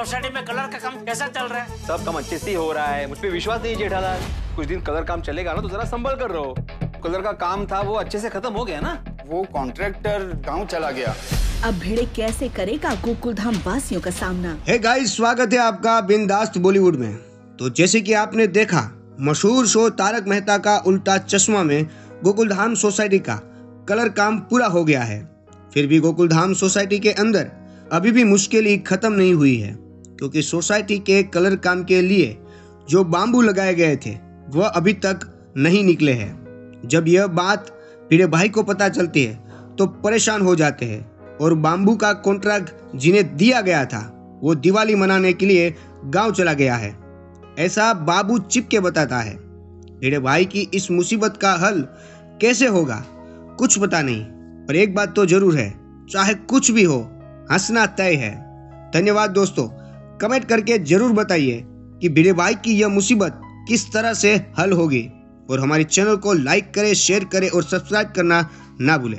Society में colour का काम कैसा चल रहा है? सब काम अच्छे से हो रहा है। मुझ पे विश्वास नहीं जेठालाल। कुछ दिन कलर काम चलेगा ना तो जरा संभल कर रहो। कलर का काम था वो अच्छे से खत्म हो गया ना? वो कॉन्ट्रैक्टर गाँव चला गया। अब भिड़े कैसे करेगा गोकुल धाम वासियों का सामना? हे गाइस स्वागत है आपका बिंदास्त बॉलीवुड में। तो जैसे कि आपने देखा मशहूर शो तारक मेहता का उल्टा चश्मा में गोकुलधाम सोसाइटी का कलर काम पूरा हो गया है। फिर भी गोकुलधाम सोसाइटी के अंदर अभी भी मुश्किल खत्म नहीं हुई है। क्योंकि सोसाइटी के कलर काम के लिए जो बाम्बू लगाए गए थे, वह अभी तक नहीं निकले हैं। जब यह बात भिड़े भाई को पता चलती है तो परेशान हो जाते हैं और बाम्बू का कॉन्ट्रैक्ट जिन्हें दिया गया था, वो दिवाली मनाने के लिए गाँव चला गया है। ऐसा बाबू चिपके बताता है। भिड़े भाई की इस मुसीबत का हल कैसे होगा, कुछ पता नहीं, पर एक बात तो ज़रूर है, चाहे कुछ भी हो, हंसना तय है। धन्यवाद दोस्तों कमेंट करके ज़रूर बताइए कि भिड़े भाई की यह मुसीबत किस तरह से हल होगी। और हमारे चैनल को लाइक करें, शेयर करें और सब्सक्राइब करना ना भूलें।